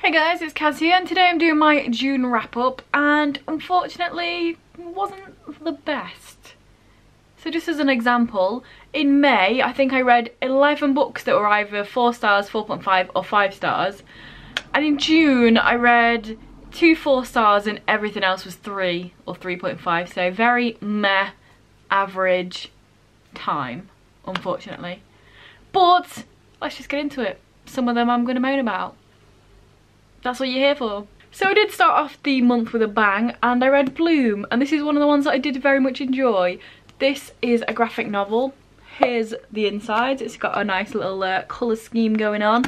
Hey guys, it's Caz here and today I'm doing my June wrap up and unfortunately wasn't the best. So just as an example, in May I think I read 11 books that were either 4 stars, 4.5 or 5 stars and in June I read 2 4 stars and everything else was 3 or 3.5 so very meh average time unfortunately. But let's just get into it. Some of them I'm going to moan about that's what you're here for. So I did start off the month with a bang and I read Bloom and this is one of the ones that I did very much enjoy. This is a graphic novel. Here's the inside. It's got a nice little uh, colour scheme going on.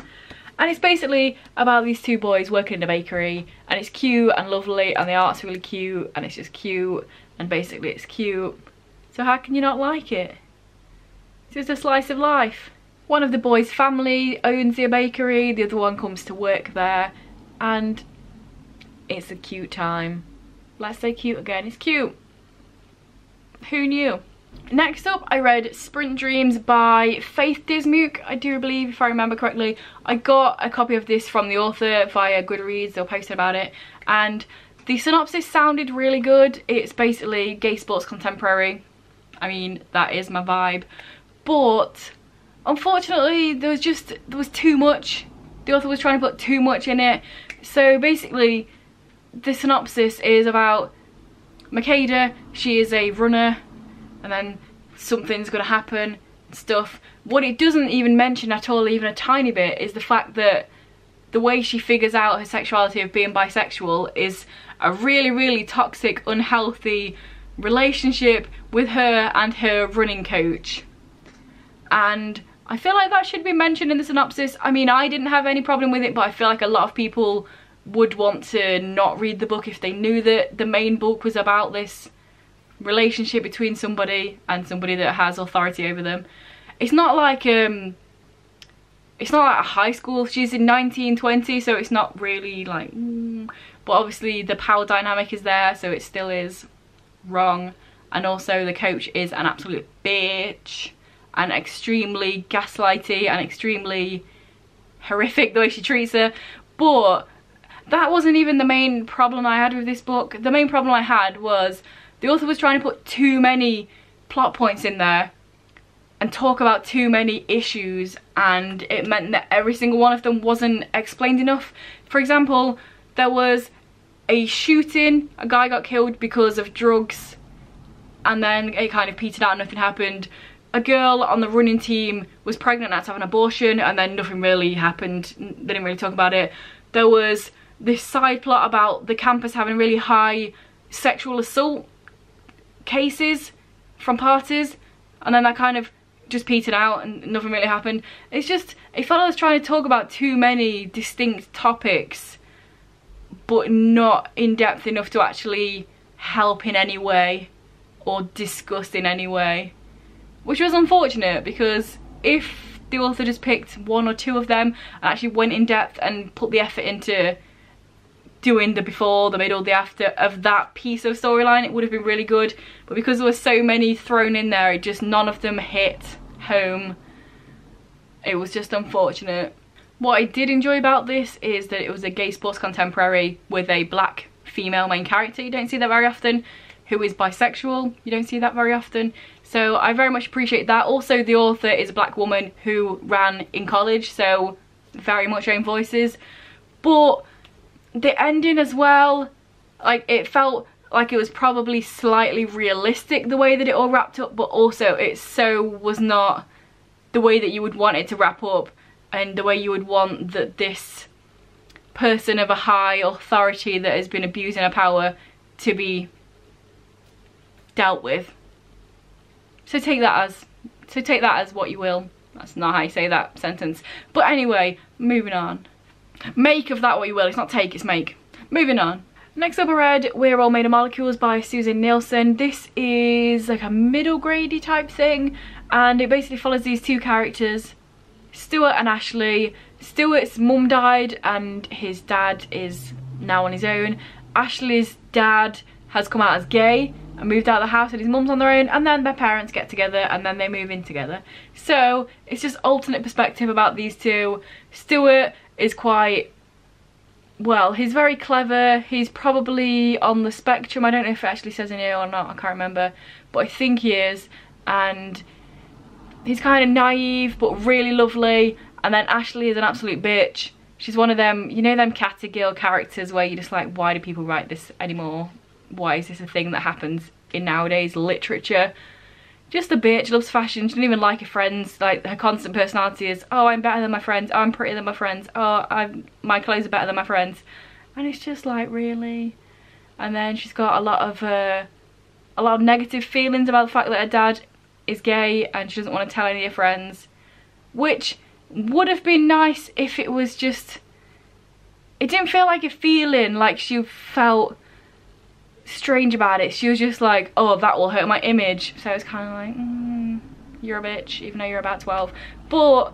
And it's basically about these two boys working in a bakery and it's cute and lovely and the art's really cute and it's just cute and basically it's cute. So how can you not like it? It's just a slice of life. One of the boys' family owns the bakery, the other one comes to work there and it's a cute time. Let's say cute again, it's cute. Who knew? Next up, I read Sprint Dreams by Faith Dismuke, I do believe, if I remember correctly. I got a copy of this from the author via Goodreads, they posted about it, and the synopsis sounded really good. It's basically gay sports contemporary. I mean, that is my vibe. But, unfortunately, there was just, there was too much. The author was trying to put too much in it. So basically, the synopsis is about Makeda, she is a runner, and then something's gonna happen, stuff. What it doesn't even mention at all, even a tiny bit, is the fact that the way she figures out her sexuality of being bisexual is a really, really toxic, unhealthy relationship with her and her running coach. And I feel like that should be mentioned in the synopsis. I mean, I didn't have any problem with it, but I feel like a lot of people would want to not read the book if they knew that the main book was about this relationship between somebody and somebody that has authority over them. It's not like um it's not like a high school. She's in 1920, so it's not really like mm, but obviously the power dynamic is there, so it still is wrong. And also the coach is an absolute bitch and extremely gaslighty and extremely horrific the way she treats her. But that wasn't even the main problem I had with this book. The main problem I had was the author was trying to put too many plot points in there and talk about too many issues and it meant that every single one of them wasn't explained enough. For example, there was a shooting, a guy got killed because of drugs and then it kind of petered out, nothing happened a girl on the running team was pregnant and had to have an abortion and then nothing really happened they didn't really talk about it. There was this side plot about the campus having really high sexual assault cases from parties and then that kind of just petered out and nothing really happened. It's just I felt I was trying to talk about too many distinct topics but not in depth enough to actually help in any way or discuss in any way which was unfortunate because if the author just picked one or two of them and actually went in depth and put the effort into doing the before, the middle, the after of that piece of storyline, it would have been really good. But because there were so many thrown in there, it just none of them hit home. It was just unfortunate. What I did enjoy about this is that it was a gay sports contemporary with a black female main character. You don't see that very often. Who is bisexual. You don't see that very often. So I very much appreciate that. Also, the author is a black woman who ran in college, so very much own voices. But the ending as well, like it felt like it was probably slightly realistic the way that it all wrapped up, but also it so was not the way that you would want it to wrap up and the way you would want that this person of a high authority that has been abusing her power to be dealt with. So take that as, so take that as what you will. That's not how you say that sentence. But anyway, moving on. Make of that what you will. It's not take, it's make. Moving on. Next up I read We're All Made of Molecules by Susin Nielsen. This is like a middle gradey type thing and it basically follows these two characters, Stewart and Ashley. Stewart's mum died and his dad is now on his own. Ashley's dad has come out as gay and moved out of the house and his mum's on their own and then their parents get together and then they move in together. So it's just alternate perspective about these two. Stewart is quite well, he's very clever. He's probably on the spectrum. I don't know if it actually says in here or not. I can't remember. But I think he is. And he's kind of naive but really lovely. And then Ashley is an absolute bitch. She's one of them, you know them Catty Girl characters where you're just like, why do people write this anymore? Why is this a thing that happens in nowadays literature? Just a bitch, loves fashion, she doesn't even like her friends. Like her constant personality is, oh I'm better than my friends, oh, I'm prettier than my friends, oh I'm, my clothes are better than my friends. And it's just like, really? And then she's got a lot of uh, a lot of negative feelings about the fact that her dad is gay and she doesn't want to tell any of her friends. Which would have been nice if it was just it didn't feel like a feeling like she felt strange about it she was just like oh that will hurt my image so it's kind of like mm, you're a bitch even though you're about 12 but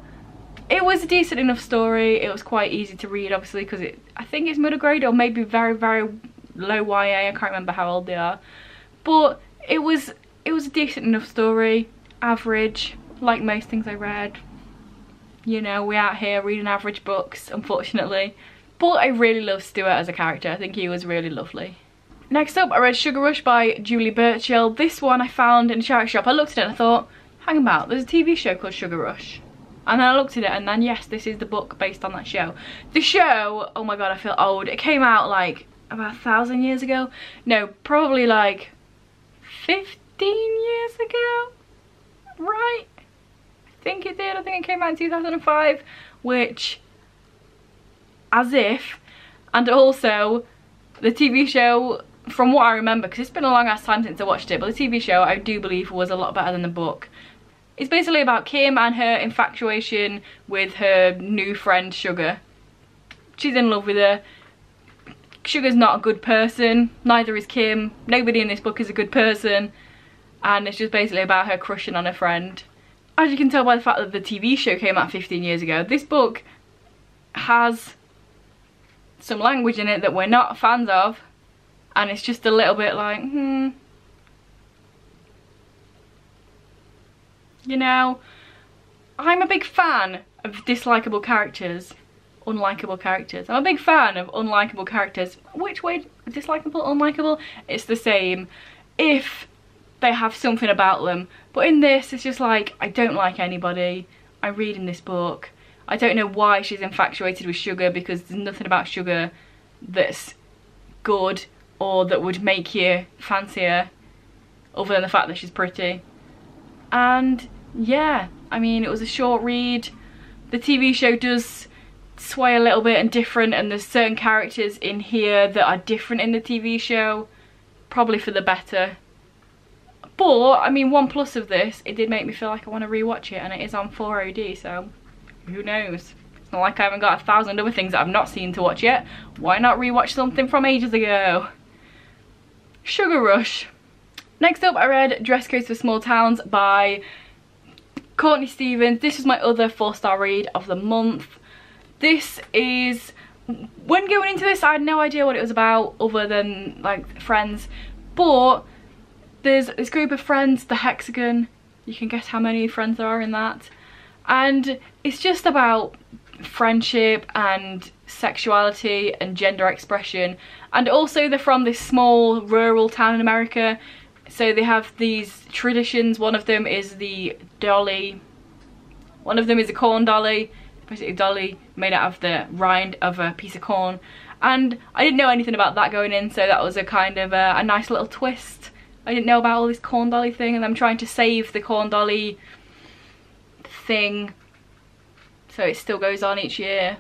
it was a decent enough story it was quite easy to read obviously because it i think it's middle grade or maybe very very low ya i can't remember how old they are but it was it was a decent enough story average like most things i read you know, we out here reading average books, unfortunately. But I really love Stewart as a character. I think he was really lovely. Next up, I read Sugar Rush by Julie Burchill. This one I found in a charity shop. I looked at it and I thought, hang about, there's a TV show called Sugar Rush. And then I looked at it and then yes, this is the book based on that show. The show, oh my god, I feel old. It came out like about a thousand years ago. No, probably like 15 years ago, right? I think it did. I think it came out in 2005, which, as if, and also the TV show, from what I remember, because it's been a long ass time since I watched it, but the TV show I do believe was a lot better than the book. It's basically about Kim and her infatuation with her new friend Sugar. She's in love with her. Sugar's not a good person, neither is Kim. Nobody in this book is a good person. And it's just basically about her crushing on her friend as you can tell by the fact that the TV show came out 15 years ago, this book has some language in it that we're not fans of and it's just a little bit like, hmm. You know, I'm a big fan of dislikable characters, unlikable characters. I'm a big fan of unlikable characters. Which way, dislikable, unlikable? It's the same. If they have something about them. But in this, it's just like, I don't like anybody. I'm reading this book. I don't know why she's infatuated with sugar because there's nothing about sugar that's good or that would make you fancy her other than the fact that she's pretty. And yeah, I mean, it was a short read. The TV show does sway a little bit and different and there's certain characters in here that are different in the TV show, probably for the better. But, I mean, one plus of this, it did make me feel like I want to rewatch it, and it is on 4OD, so who knows? It's not like I haven't got a thousand other things that I've not seen to watch yet. Why not rewatch something from ages ago? Sugar Rush. Next up, I read Dress Codes for Small Towns by Courtney Stevens. This is my other four-star read of the month. This is... When going into this, I had no idea what it was about other than, like, friends. But there's this group of friends, the Hexagon. You can guess how many friends there are in that. And it's just about friendship and sexuality and gender expression. And also they're from this small rural town in America. So they have these traditions. One of them is the dolly. One of them is a corn dolly. Basically a dolly made out of the rind of a piece of corn. And I didn't know anything about that going in, so that was a kind of a, a nice little twist I didn't know about all this corn dolly thing and I'm trying to save the corn dolly thing so it still goes on each year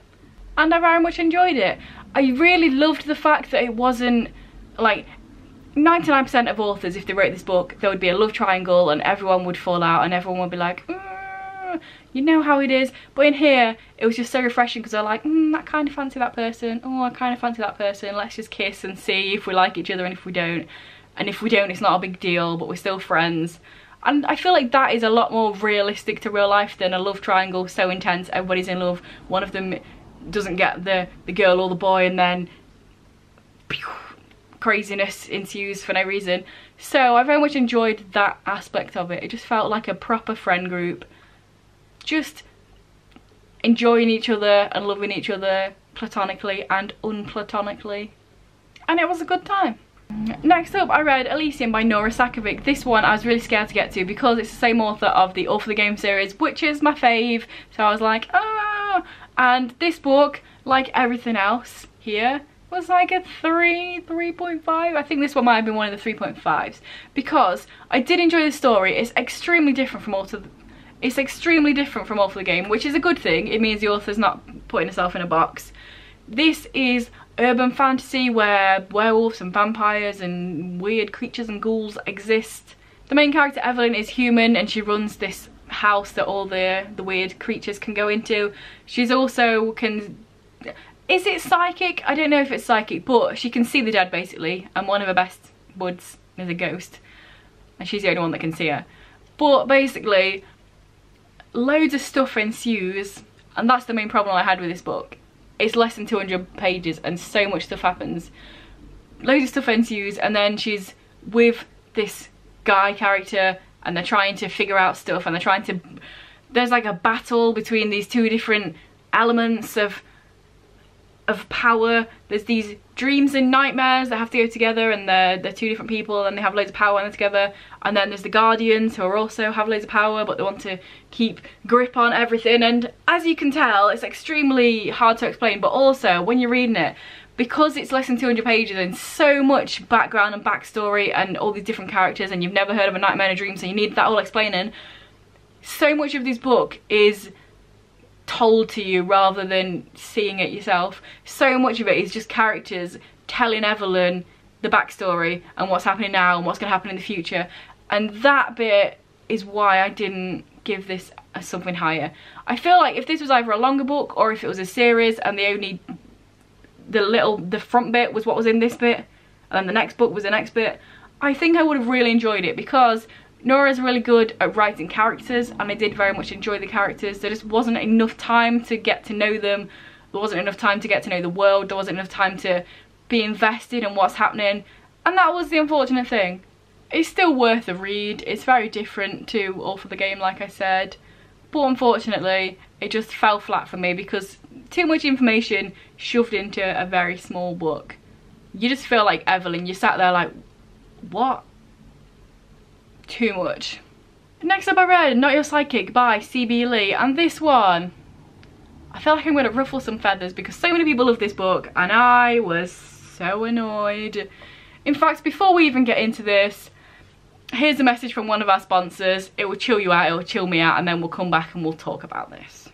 and I very much enjoyed it. I really loved the fact that it wasn't like 99% of authors if they wrote this book there would be a love triangle and everyone would fall out and everyone would be like mm, you know how it is. But in here it was just so refreshing because they're like mm, I kind of fancy that person. Oh I kind of fancy that person. Let's just kiss and see if we like each other and if we don't. And if we don't it's not a big deal but we're still friends. And I feel like that is a lot more realistic to real life than a love triangle so intense everybody's in love one of them doesn't get the the girl or the boy and then pew, craziness ensues for no reason so I very much enjoyed that aspect of it it just felt like a proper friend group just enjoying each other and loving each other platonically and unplatonically. And it was a good time. Next up, I read Elysium by Nora Sakavic. This one I was really scared to get to because it's the same author of the All for the Game series, which is my fave. So I was like, ah. And this book, like everything else here, was like a 3, 3.5. I think this one might have been one of the 3.5s. Because I did enjoy the story. It's extremely different from All the it's extremely different from All the Game, which is a good thing. It means the author's not putting herself in a box. This is urban fantasy where werewolves and vampires and weird creatures and ghouls exist. The main character Evelyn is human and she runs this house that all the, the weird creatures can go into. She's also can... Is it psychic? I don't know if it's psychic, but she can see the dead basically and one of her best buds is a ghost and she's the only one that can see her. But basically, loads of stuff ensues and that's the main problem I had with this book it's less than 200 pages and so much stuff happens. Loads of stuff ensues and then she's with this guy character and they're trying to figure out stuff and they're trying to... There's like a battle between these two different elements of of power. There's these dreams and nightmares that have to go together and they're, they're two different people and they have loads of power when they're together. And then there's the Guardians who are also have loads of power but they want to keep grip on everything. And as you can tell, it's extremely hard to explain but also when you're reading it, because it's less than 200 pages and so much background and backstory and all these different characters and you've never heard of a nightmare and a dream so you need that all explaining, so much of this book is told to you rather than seeing it yourself. So much of it is just characters telling Evelyn the backstory and what's happening now and what's going to happen in the future. And that bit is why I didn't give this something higher. I feel like if this was either a longer book or if it was a series and the only, the little, the front bit was what was in this bit and then the next book was the next bit, I think I would have really enjoyed it because Nora's really good at writing characters and I did very much enjoy the characters. There just wasn't enough time to get to know them. There wasn't enough time to get to know the world. There wasn't enough time to be invested in what's happening. And that was the unfortunate thing. It's still worth a read. It's very different to All for the Game, like I said. But unfortunately, it just fell flat for me because too much information shoved into a very small book. You just feel like Evelyn. You sat there like, what? too much. Next up I read Not Your Sidekick by C.B. Lee and this one I feel like I'm going to ruffle some feathers because so many people love this book and I was so annoyed. In fact, before we even get into this, here's a message from one of our sponsors. It will chill you out, it will chill me out and then we'll come back and we'll talk about this.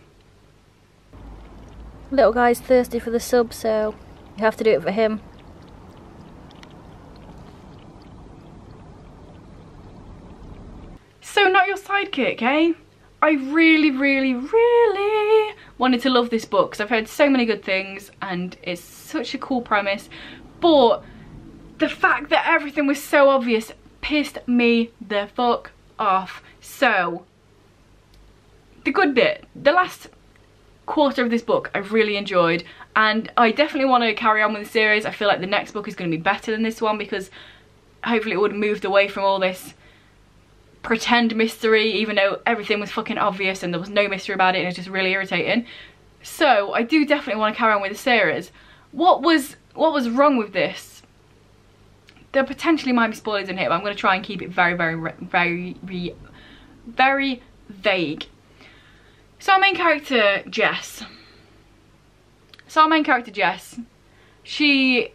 Little guy's thirsty for the sub so you have to do it for him. So not your sidekick, eh? I really, really, really wanted to love this book because I've heard so many good things and it's such a cool premise. But the fact that everything was so obvious pissed me the fuck off. So, the good bit, the last quarter of this book I've really enjoyed and I definitely want to carry on with the series. I feel like the next book is going to be better than this one because hopefully it would have moved away from all this pretend mystery even though everything was fucking obvious and there was no mystery about it and it's just really irritating. So I do definitely want to carry on with the series. What was what was wrong with this? There potentially might be spoilers in here but I'm going to try and keep it very very very very, very vague. So our main character Jess. So our main character Jess, she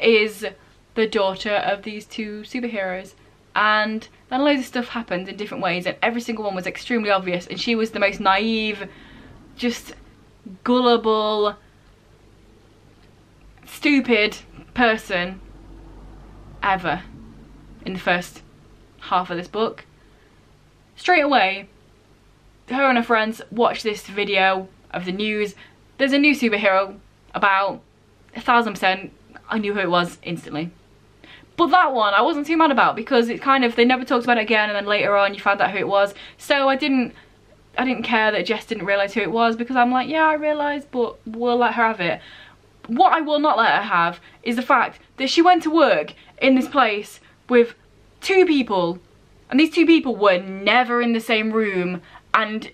is the daughter of these two superheroes and then loads of stuff happened in different ways and every single one was extremely obvious and she was the most naive, just gullible, stupid person ever in the first half of this book. Straight away, her and her friends watch this video of the news. There's a new superhero about a thousand percent. I knew who it was instantly. But that one I wasn't too mad about because it kind of, they never talked about it again and then later on you found out who it was. So I didn't, I didn't care that Jess didn't realise who it was because I'm like, yeah, I realised, but we'll let her have it. What I will not let her have is the fact that she went to work in this place with two people and these two people were never in the same room and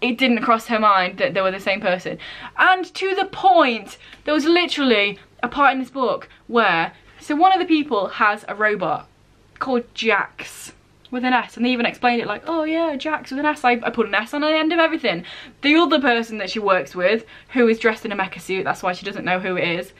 it didn't cross her mind that they were the same person. And to the point, there was literally a part in this book where, so one of the people has a robot called Jax with an S and they even explained it like, oh yeah, Jax with an S. I, I put an S on the end of everything. The other person that she works with, who is dressed in a mecha suit, that's why she doesn't know who it is,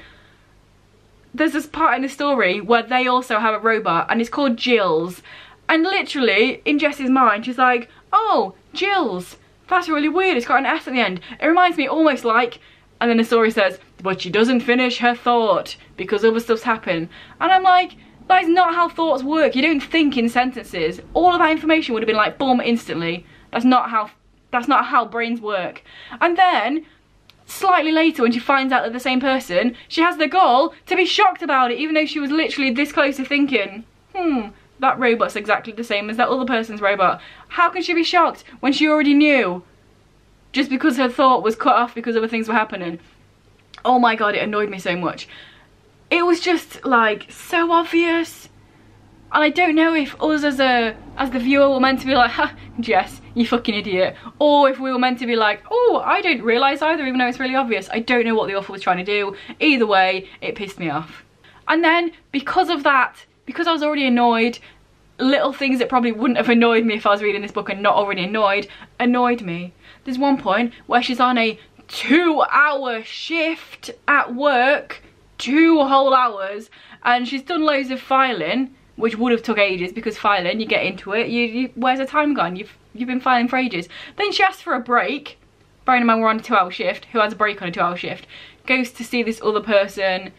there's this part in the story where they also have a robot and it's called Jills. And literally, in Jessie's mind, she's like, oh, Jills, that's really weird, it's got an S at the end. It reminds me almost like, and then the story says, but she doesn't finish her thought because other stuff's happened. And I'm like, that is not how thoughts work. You don't think in sentences. All of that information would have been like, boom, instantly. That's not how, that's not how brains work. And then, slightly later when she finds out they're the same person, she has the goal to be shocked about it, even though she was literally this close to thinking, hmm, that robot's exactly the same as that other person's robot. How can she be shocked when she already knew? Just because her thought was cut off because other things were happening. Oh my god, it annoyed me so much. It was just like so obvious. And I don't know if us as a as the viewer were meant to be like, ha, Jess, you fucking idiot. Or if we were meant to be like, oh, I didn't realise either, even though it's really obvious. I don't know what the author was trying to do. Either way, it pissed me off. And then, because of that, because I was already annoyed, little things that probably wouldn't have annoyed me if I was reading this book and not already annoyed, annoyed me. There's one point where she's on a two hour shift at work, two whole hours, and she's done loads of filing, which would have took ages because filing, you get into it, you, you where's the time gone? You've you've been filing for ages. Then she asks for a break, bearing in mind we're on a two hour shift, who has a break on a two hour shift, goes to see this other person,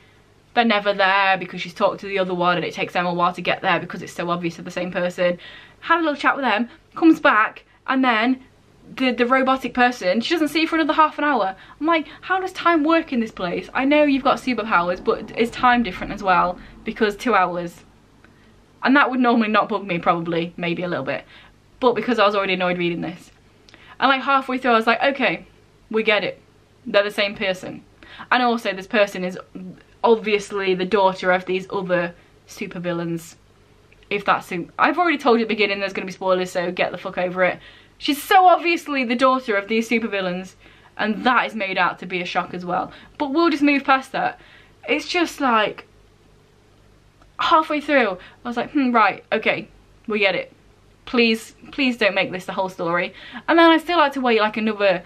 they're never there because she's talked to the other one and it takes them a while to get there because it's so obvious they're the same person. Had a little chat with them, comes back, and then the, the robotic person, she doesn't see for another half an hour. I'm like, how does time work in this place? I know you've got superpowers, but is time different as well? Because two hours. And that would normally not bug me, probably, maybe a little bit. But because I was already annoyed reading this. And like halfway through I was like, okay, we get it. They're the same person. And also this person is obviously the daughter of these other supervillains. If that's... In, I've already told you at the beginning there's going to be spoilers, so get the fuck over it. She's so obviously the daughter of these supervillains, and that is made out to be a shock as well. But we'll just move past that. It's just like... Halfway through, I was like, hmm, right, okay, we get it. Please, please don't make this the whole story. And then I still had to wait like another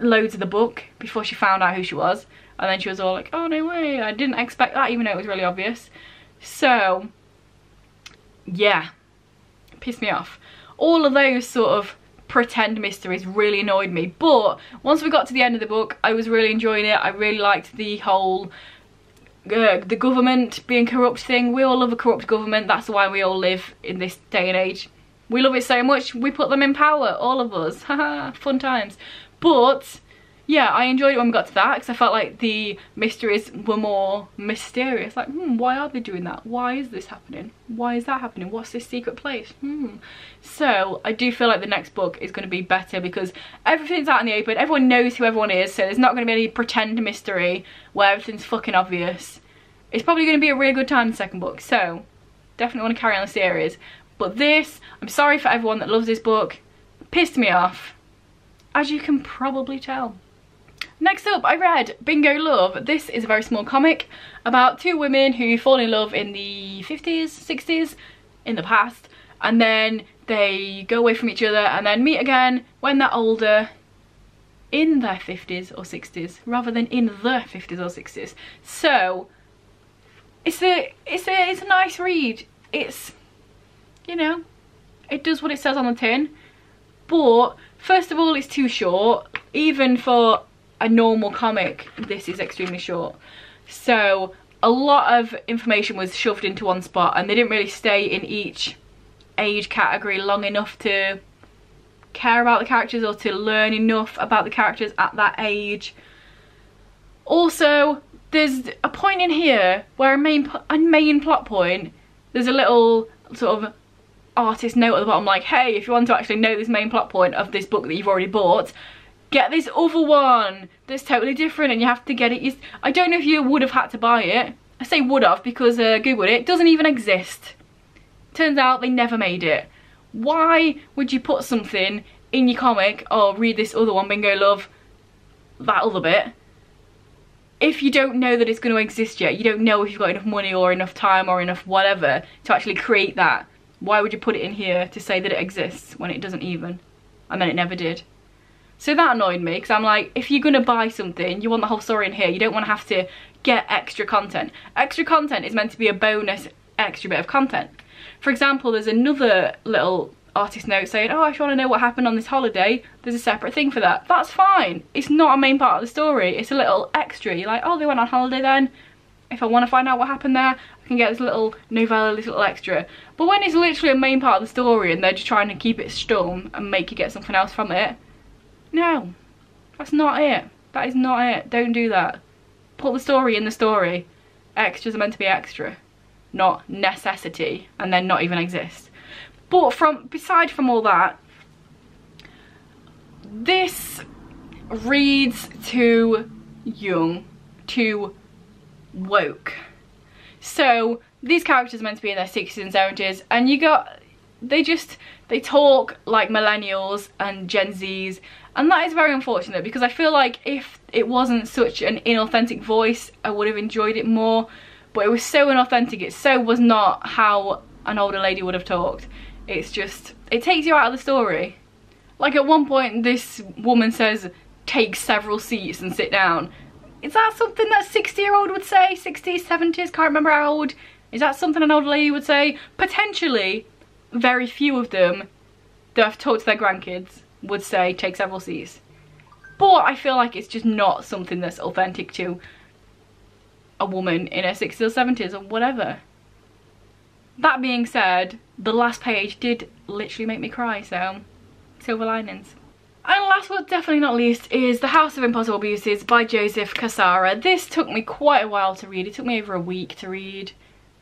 loads of the book before she found out who she was. And then she was all like, oh no way, I didn't expect that even though it was really obvious. So, yeah, pissed me off. All of those sort of pretend mysteries really annoyed me. But once we got to the end of the book, I was really enjoying it. I really liked the whole uh, the government being corrupt thing. We all love a corrupt government. That's why we all live in this day and age. We love it so much, we put them in power, all of us. Haha, fun times. But yeah, I enjoyed it when we got to that because I felt like the mysteries were more mysterious. Like, hmm, why are they doing that? Why is this happening? Why is that happening? What's this secret place? Hmm. So I do feel like the next book is going to be better because everything's out in the open. Everyone knows who everyone is, so there's not going to be any pretend mystery where everything's fucking obvious. It's probably going to be a really good time the second book, so definitely want to carry on the series. But this, I'm sorry for everyone that loves this book, pissed me off, as you can probably tell. Next up, I read Bingo Love. This is a very small comic about two women who fall in love in the 50s, 60s, in the past, and then they go away from each other and then meet again when they're older in their 50s or 60s rather than in the 50s or 60s. So, it's a, it's a, it's a nice read. It's, you know, it does what it says on the tin, but first of all, it's too short, even for a normal comic, this is extremely short. So a lot of information was shoved into one spot and they didn't really stay in each age category long enough to care about the characters or to learn enough about the characters at that age. Also, there's a point in here where a main, a main plot point, there's a little sort of artist note at the bottom like, hey, if you want to actually know this main plot point of this book that you've already bought, get this other one that's totally different and you have to get it. I don't know if you would have had to buy it. I say would have because uh, Googled it. It doesn't even exist. Turns out they never made it. Why would you put something in your comic, oh, read this other one, bingo, love that other bit. If you don't know that it's going to exist yet, you don't know if you've got enough money or enough time or enough whatever to actually create that, why would you put it in here to say that it exists when it doesn't even? And then it never did. So that annoyed me because I'm like, if you're going to buy something, you want the whole story in here. You don't want to have to get extra content. Extra content is meant to be a bonus extra bit of content. For example, there's another little artist note saying, oh, if you want to know what happened on this holiday, there's a separate thing for that. That's fine. It's not a main part of the story. It's a little extra. You're like, oh, they went on holiday then. If I want to find out what happened there, I can get this little novella, this little extra. But when it's literally a main part of the story and they're just trying to keep it stum and make you get something else from it, no, that's not it. That is not it. Don't do that. Put the story in the story. Extras are meant to be extra, not necessity, and then not even exist. But from beside from all that, this reads too young, too woke. So these characters are meant to be in their 60s and 70s and you got, they just, they talk like millennials and Gen Zs and that is very unfortunate because I feel like if it wasn't such an inauthentic voice I would have enjoyed it more but it was so inauthentic, it so was not how an older lady would have talked it's just, it takes you out of the story. Like at one point this woman says, take several seats and sit down. Is that something that 60 year old would say? 60s, 70s, can't remember how old. Is that something an older lady would say? Potentially, very few of them that I've talked to their grandkids would say take several seats. But I feel like it's just not something that's authentic to a woman in her 60s or 70s or whatever. That being said, the last page did literally make me cry, so silver linings. And last but definitely not least is The House of Impossible Beauties by Joseph Cassara. This took me quite a while to read. It took me over a week to read.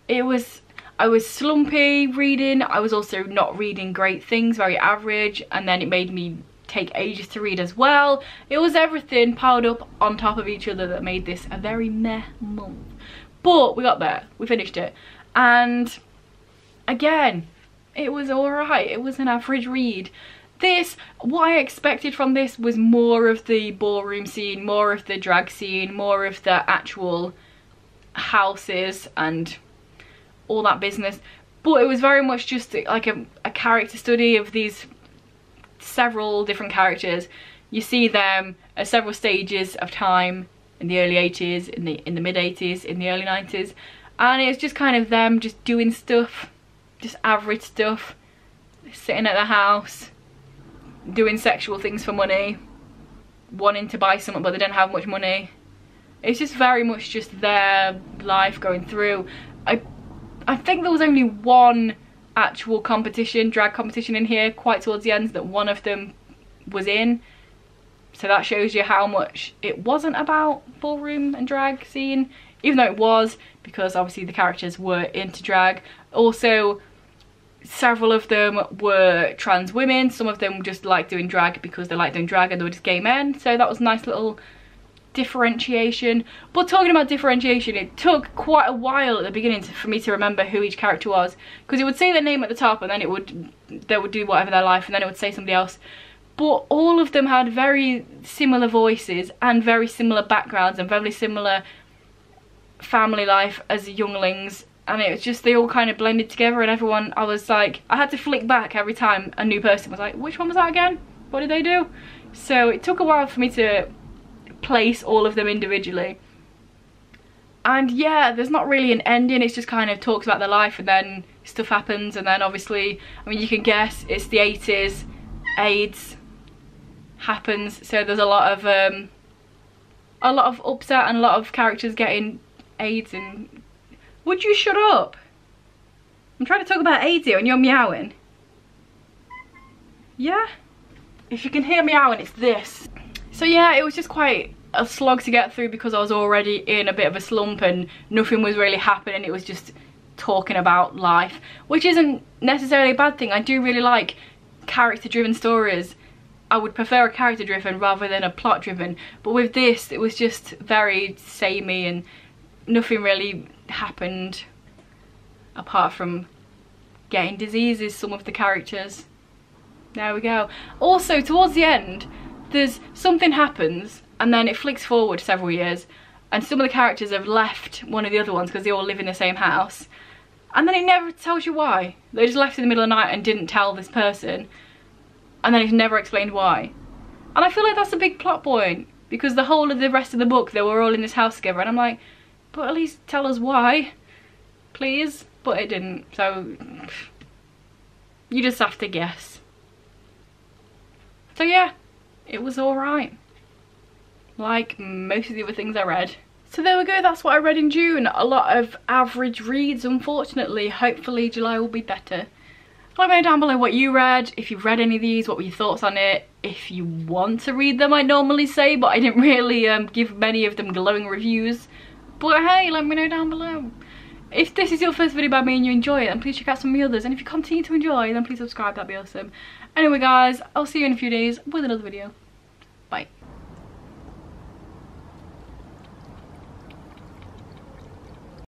It was, I was slumpy reading. I was also not reading great things, very average. And then it made me take ages to read as well. It was everything piled up on top of each other that made this a very meh month. But we got there, we finished it. And again, it was alright. It was an average read. This, what I expected from this was more of the ballroom scene, more of the drag scene, more of the actual houses and all that business. But it was very much just like a, a character study of these several different characters. You see them at several stages of time in the early 80s, in the in the mid 80s, in the early 90s. And it's just kind of them just doing stuff just average stuff, sitting at the house, doing sexual things for money, wanting to buy something but they don't have much money. It's just very much just their life going through. I, I think there was only one actual competition, drag competition in here quite towards the end that one of them was in. So that shows you how much it wasn't about ballroom and drag scene, even though it was, because obviously the characters were into drag. Also, several of them were trans women some of them just like doing drag because they like doing drag and they were just gay men so that was a nice little differentiation. But talking about differentiation it took quite a while at the beginning to, for me to remember who each character was. Because it would say their name at the top and then it would they would do whatever their life and then it would say somebody else. But all of them had very similar voices and very similar backgrounds and very similar family life as younglings. And it was just they all kind of blended together and everyone I was like I had to flick back every time a new person was like which one was that again? What did they do? So it took a while for me to place all of them individually and yeah there's not really an ending it's just kind of talks about their life and then stuff happens and then obviously I mean you can guess it's the 80s AIDS happens so there's a lot of um a lot of upset and a lot of characters getting AIDS and would you shut up? I'm trying to talk about AIDS here and you're meowing. Yeah? If you can hear meowing, it's this. So yeah, it was just quite a slog to get through because I was already in a bit of a slump and nothing was really happening. It was just talking about life, which isn't necessarily a bad thing. I do really like character-driven stories. I would prefer a character-driven rather than a plot-driven. But with this, it was just very samey and nothing really happened apart from getting diseases some of the characters There we go. Also, towards the end, there's something happens and then it flicks forward several years and some of the characters have left one of the other ones because they all live in the same house and then it never tells you why. They just left in the middle of the night and didn't tell this person and then it's never explained why. And I feel like that's a big plot point because the whole of the rest of the book they were all in this house together and I'm like, but at least tell us why, please. But it didn't, so you just have to guess. So yeah, it was alright. Like most of the other things I read. So there we go, that's what I read in June. A lot of average reads, unfortunately. Hopefully July will be better. Let me know down below what you read, if you've read any of these, what were your thoughts on it. If you want to read them, I normally say, but I didn't really um, give many of them glowing reviews. But hey, let me know down below. If this is your first video by me and you enjoy it, then please check out some of the others. And if you continue to enjoy, then please subscribe, that'd be awesome. Anyway guys, I'll see you in a few days with another video. Bye.